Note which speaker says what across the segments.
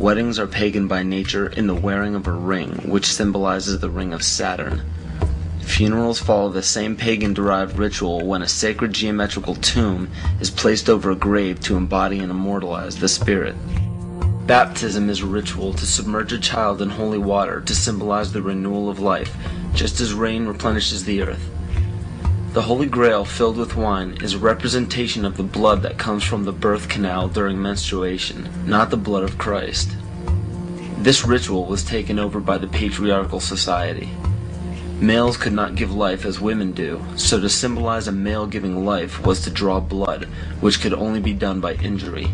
Speaker 1: Weddings are pagan by nature in the wearing of a ring, which symbolizes the ring of Saturn. Funerals follow the same pagan derived ritual when a sacred geometrical tomb is placed over a grave to embody and immortalize the spirit. Baptism is a ritual to submerge a child in holy water to symbolize the renewal of life, just as rain replenishes the earth. The Holy Grail filled with wine is a representation of the blood that comes from the birth canal during menstruation, not the blood of Christ. This ritual was taken over by the patriarchal society. Males could not give life as women do, so to symbolize a male giving life was to draw blood, which could only be done by injury.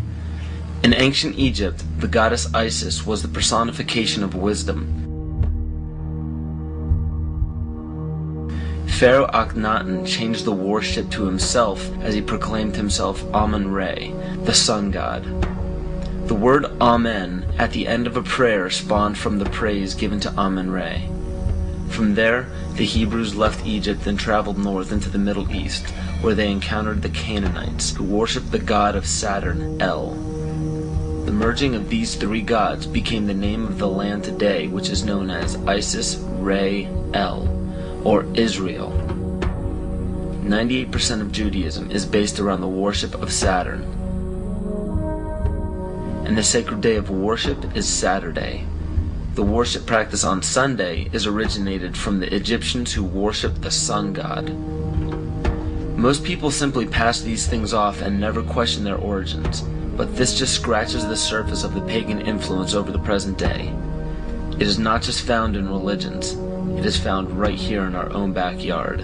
Speaker 1: In ancient Egypt, the goddess Isis was the personification of wisdom. Pharaoh Akhenaten changed the worship to himself as he proclaimed himself Amun-Re, the sun god. The word Amen at the end of a prayer spawned from the praise given to Amun-Re. From there, the Hebrews left Egypt and traveled north into the Middle East, where they encountered the Canaanites, who worshipped the god of Saturn, El. The merging of these three gods became the name of the land today, which is known as Isis Re El or Israel. 98% of Judaism is based around the worship of Saturn. And the sacred day of worship is Saturday. The worship practice on Sunday is originated from the Egyptians who worshiped the sun god. Most people simply pass these things off and never question their origins, but this just scratches the surface of the pagan influence over the present day. It is not just found in religions, it is found right here in our own backyard.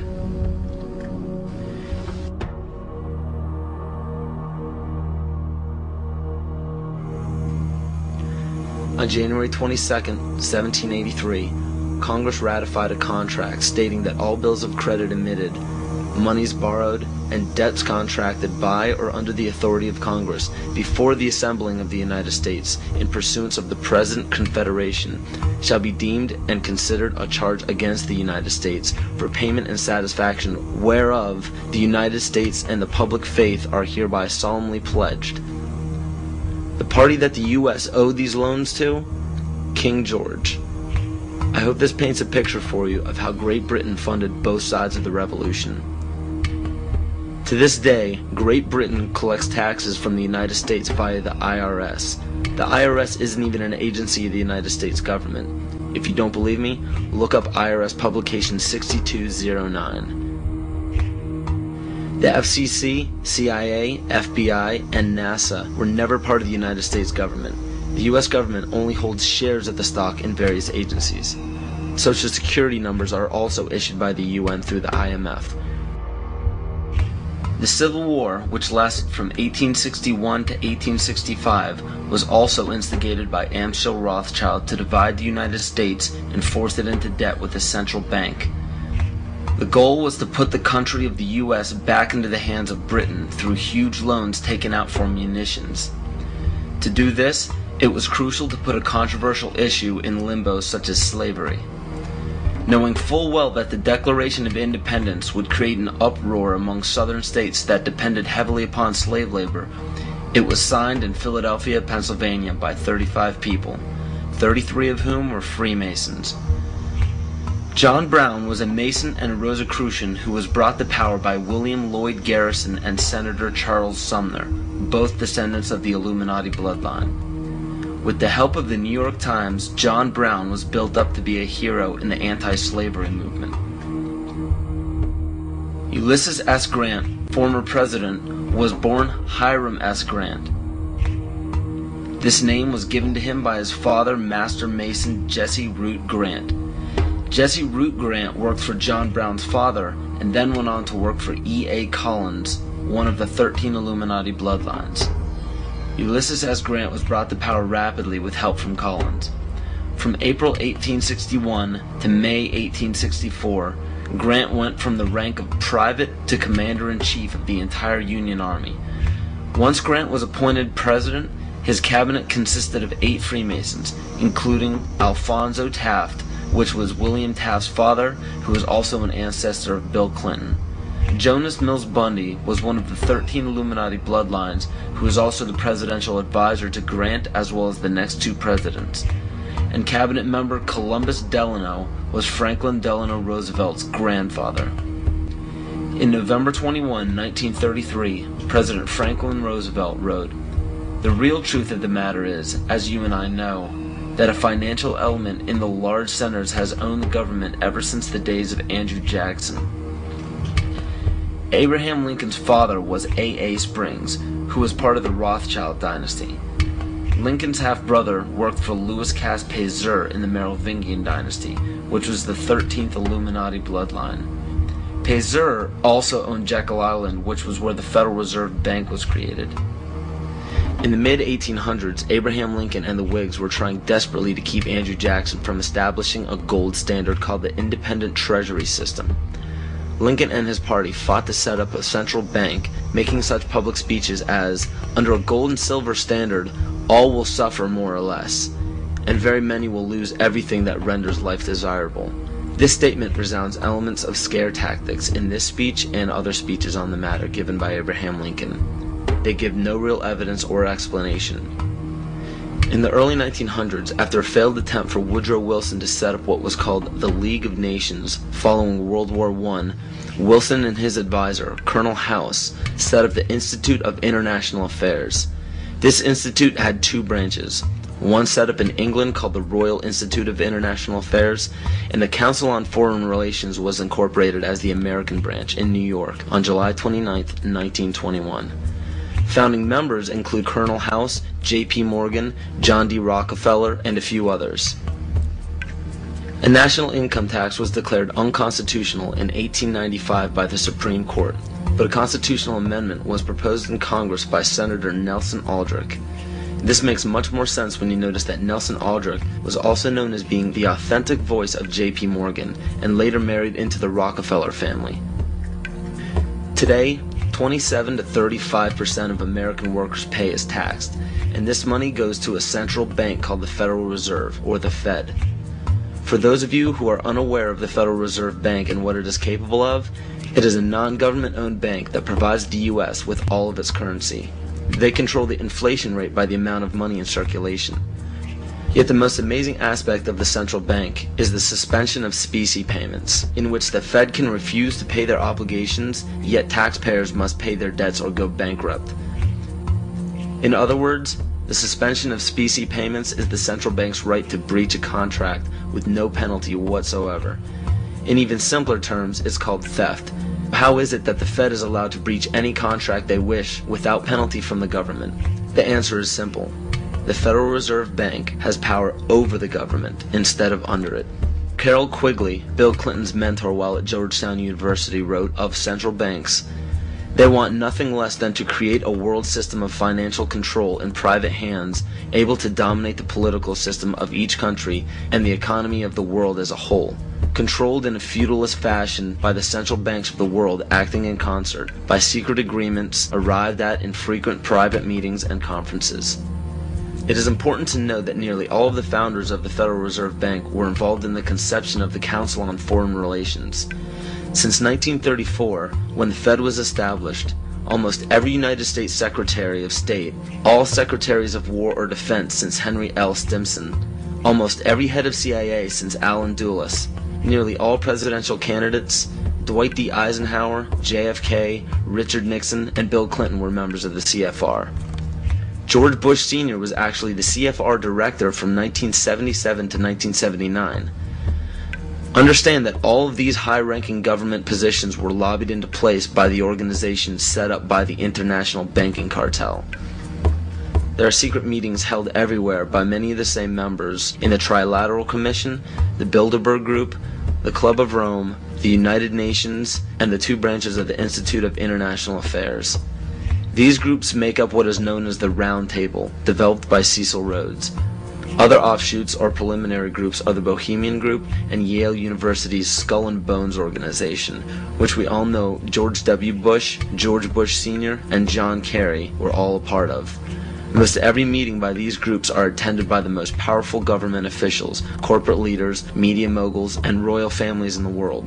Speaker 1: On January 22, 1783, Congress ratified a contract stating that all bills of credit emitted monies borrowed, and debts contracted by or under the authority of Congress before the assembling of the United States in pursuance of the present Confederation shall be deemed and considered a charge against the United States for payment and satisfaction whereof the United States and the public faith are hereby solemnly pledged. The party that the U.S. owed these loans to? King George. I hope this paints a picture for you of how Great Britain funded both sides of the revolution. To this day, Great Britain collects taxes from the United States via the IRS. The IRS isn't even an agency of the United States government. If you don't believe me, look up IRS publication 6209. The FCC, CIA, FBI, and NASA were never part of the United States government. The US government only holds shares of the stock in various agencies. Social security numbers are also issued by the UN through the IMF. The Civil War, which lasted from 1861 to 1865, was also instigated by Amschel Rothschild to divide the United States and force it into debt with a central bank. The goal was to put the country of the U.S. back into the hands of Britain through huge loans taken out for munitions. To do this, it was crucial to put a controversial issue in limbo such as slavery. Knowing full well that the Declaration of Independence would create an uproar among southern states that depended heavily upon slave labor, it was signed in Philadelphia, Pennsylvania by 35 people, 33 of whom were Freemasons. John Brown was a Mason and a Rosicrucian who was brought to power by William Lloyd Garrison and Senator Charles Sumner, both descendants of the Illuminati bloodline. With the help of the New York Times, John Brown was built up to be a hero in the anti-slavery movement. Ulysses S. Grant, former president, was born Hiram S. Grant. This name was given to him by his father, Master Mason Jesse Root Grant. Jesse Root Grant worked for John Brown's father and then went on to work for E. A. Collins, one of the 13 Illuminati bloodlines. Ulysses S. Grant was brought to power rapidly with help from Collins. From April 1861 to May 1864, Grant went from the rank of private to commander-in-chief of the entire Union Army. Once Grant was appointed president, his cabinet consisted of eight Freemasons, including Alphonso Taft, which was William Taft's father, who was also an ancestor of Bill Clinton. Jonas Mills Bundy was one of the 13 Illuminati bloodlines who was also the presidential advisor to Grant as well as the next two presidents. And cabinet member Columbus Delano was Franklin Delano Roosevelt's grandfather. In November 21, 1933, President Franklin Roosevelt wrote, The real truth of the matter is, as you and I know, that a financial element in the large centers has owned the government ever since the days of Andrew Jackson. Abraham Lincoln's father was A. A. Springs, who was part of the Rothschild dynasty. Lincoln's half-brother worked for Louis Cass Pasteur in the Merovingian dynasty, which was the 13th Illuminati bloodline. Pasteur also owned Jekyll Island, which was where the Federal Reserve Bank was created. In the mid-1800s, Abraham Lincoln and the Whigs were trying desperately to keep Andrew Jackson from establishing a gold standard called the Independent Treasury System. Lincoln and his party fought to set up a central bank, making such public speeches as, under a gold and silver standard, all will suffer more or less, and very many will lose everything that renders life desirable. This statement resounds elements of scare tactics in this speech and other speeches on the matter given by Abraham Lincoln. They give no real evidence or explanation. In the early 1900s, after a failed attempt for Woodrow Wilson to set up what was called the League of Nations following World War I, Wilson and his advisor, Colonel House, set up the Institute of International Affairs. This institute had two branches. One set up in England called the Royal Institute of International Affairs, and the Council on Foreign Relations was incorporated as the American branch in New York on July 29, 1921. Founding members include Colonel House, J.P. Morgan, John D. Rockefeller, and a few others. A national income tax was declared unconstitutional in 1895 by the Supreme Court, but a constitutional amendment was proposed in Congress by Senator Nelson Aldrich. This makes much more sense when you notice that Nelson Aldrich was also known as being the authentic voice of J.P. Morgan and later married into the Rockefeller family. Today, 27 to 35 percent of American workers' pay is taxed, and this money goes to a central bank called the Federal Reserve, or the Fed. For those of you who are unaware of the Federal Reserve Bank and what it is capable of, it is a non-government owned bank that provides the U.S. with all of its currency. They control the inflation rate by the amount of money in circulation. Yet the most amazing aspect of the central bank is the suspension of specie payments, in which the Fed can refuse to pay their obligations, yet taxpayers must pay their debts or go bankrupt. In other words, the suspension of specie payments is the central bank's right to breach a contract with no penalty whatsoever. In even simpler terms, it's called theft. How is it that the Fed is allowed to breach any contract they wish without penalty from the government? The answer is simple the Federal Reserve Bank has power over the government instead of under it. Carroll Quigley, Bill Clinton's mentor while at Georgetown University, wrote of central banks they want nothing less than to create a world system of financial control in private hands, able to dominate the political system of each country and the economy of the world as a whole. Controlled in a feudalist fashion by the central banks of the world acting in concert, by secret agreements arrived at in frequent private meetings and conferences. It is important to note that nearly all of the founders of the Federal Reserve Bank were involved in the conception of the Council on Foreign Relations. Since 1934, when the Fed was established, almost every United States Secretary of State, all Secretaries of War or Defense since Henry L. Stimson, almost every head of CIA since Allen Dulles, nearly all presidential candidates, Dwight D. Eisenhower, JFK, Richard Nixon, and Bill Clinton were members of the CFR. George Bush Sr. was actually the CFR director from 1977 to 1979. Understand that all of these high-ranking government positions were lobbied into place by the organizations set up by the international banking cartel. There are secret meetings held everywhere by many of the same members in the Trilateral Commission, the Bilderberg Group, the Club of Rome, the United Nations, and the two branches of the Institute of International Affairs. These groups make up what is known as the Round Table, developed by Cecil Rhodes. Other offshoots or preliminary groups are the Bohemian Group and Yale University's Skull and Bones organization, which we all know George W. Bush, George Bush Sr., and John Kerry were all a part of. Most every meeting by these groups are attended by the most powerful government officials, corporate leaders, media moguls, and royal families in the world.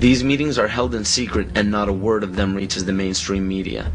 Speaker 1: These meetings are held in secret and not a word of them reaches the mainstream media.